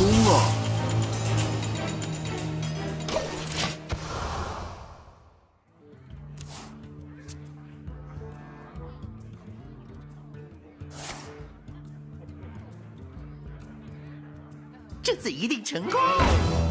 成功啊。这次一定成功。